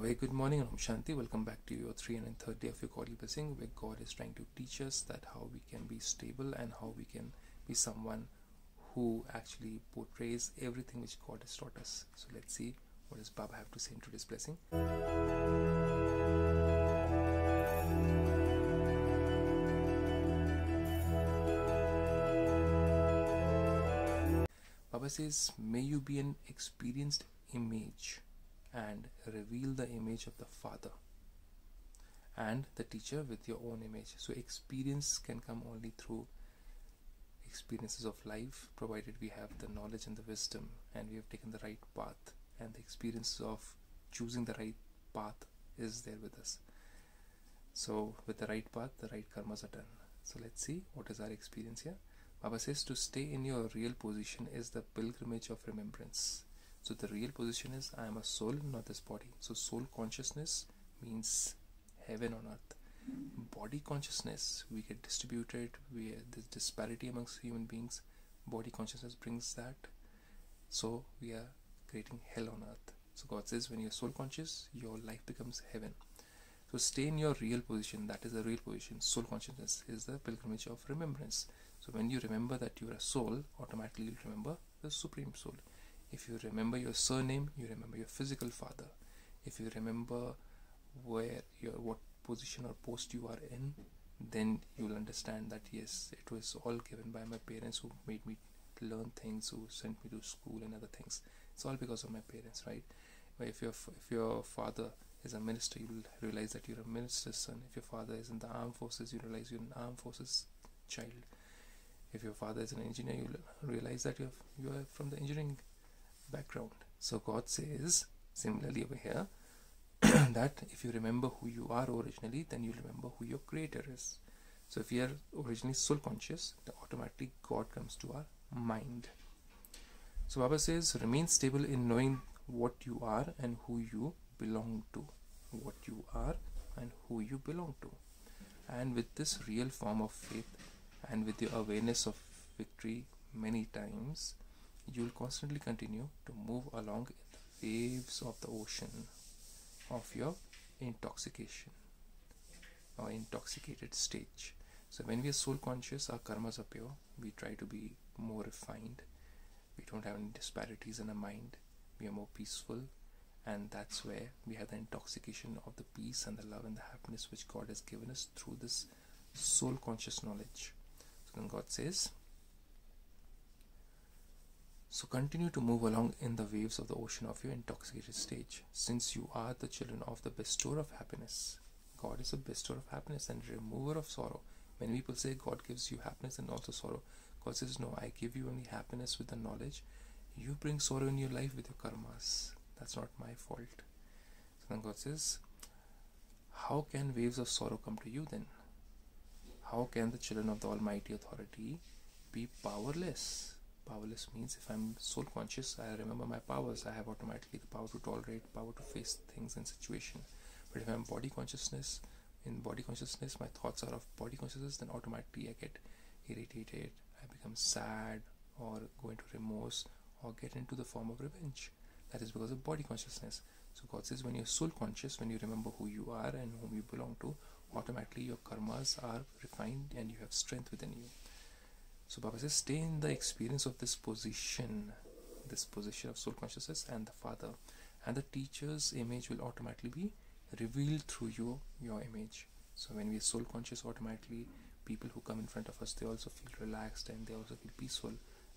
Very good morning and Om Shanti. Welcome back to your 303rd day of your godly blessing, where God is trying to teach us that how we can be stable and how we can be someone who actually portrays everything which God has taught us. So let's see what does Baba have to say in today's blessing. Baba says, May you be an experienced image and reveal the image of the Father and the teacher with your own image. So, experience can come only through experiences of life, provided we have the knowledge and the wisdom and we have taken the right path, and the experience of choosing the right path is there with us. So, with the right path, the right karmas are done. So, let's see what is our experience here. Baba says to stay in your real position is the pilgrimage of remembrance. So the real position is I am a soul, not this body. So soul consciousness means heaven on earth. Body consciousness, we get distributed, we this disparity amongst human beings. Body consciousness brings that. So we are creating hell on earth. So God says when you're soul conscious, your life becomes heaven. So stay in your real position. That is the real position. Soul consciousness is the pilgrimage of remembrance. So when you remember that you are a soul, automatically you'll remember the Supreme Soul. If you remember your surname, you remember your physical father. If you remember where your what position or post you are in, then you'll understand that yes, it was all given by my parents who made me learn things, who sent me to school and other things. It's all because of my parents, right? If your if your father is a minister, you will realize that you're a minister's son. If your father is in the armed forces, you realize you're an armed forces child if your father is an engineer you'll realize that you're, you are from the engineering background. So god says similarly over here that if you remember who you are originally then you remember who your creator is. So if you are originally soul conscious then automatically god comes to our mind. So baba says remain stable in knowing what you are and who you belong to. What you are and who you belong to. And with this real form of faith and with your awareness of victory many times, you will constantly continue to move along the waves of the ocean of your intoxication or intoxicated stage. So, when we are soul conscious, our karmas are pure, we try to be more refined, we don't have any disparities in our mind, we are more peaceful, and that's where we have the intoxication of the peace and the love and the happiness which God has given us through this soul conscious knowledge. So then God says, So continue to move along in the waves of the ocean of your intoxicated stage, since you are the children of the bestower of happiness. God is a bestower of happiness and remover of sorrow. When people say God gives you happiness and also sorrow, God says, No, I give you only happiness with the knowledge. You bring sorrow in your life with your karmas. That's not my fault. So then God says, How can waves of sorrow come to you then? how can the children of the Almighty Authority be powerless? Powerless means if I'm soul conscious, I remember my powers. I have automatically the power to tolerate, power to face things and situation. But if I'm body consciousness, in body consciousness, my thoughts are of body consciousness, then automatically I get irritated, I become sad, or go into remorse, or get into the form of revenge. That is because of body consciousness. So God says, when you're soul conscious, when you remember who you are and whom you belong to, automatically your karmas are refined and you have strength within you. So Baba says, stay in the experience of this position, this position of soul consciousness and the Father, and the teacher's image will automatically be revealed through you, your image. So when we are soul conscious, automatically people who come in front of us, they also feel relaxed and they also feel peaceful.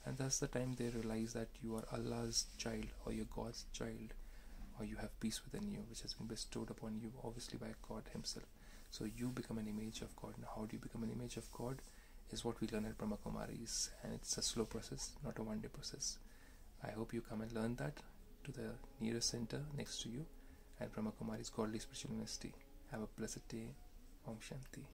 And that's the time they realize that you are Allah's child or your God's child, or you have peace within you, which has been bestowed upon you, obviously by God Himself. So you become an image of God. Now, how do you become an image of God? Is what we learn at Brahma Kumaris, and it's a slow process, not a one-day process. I hope you come and learn that to the nearest center next to you at Brahma Kumaris Godly Spiritual University. Have a blessed day. Om Shanti.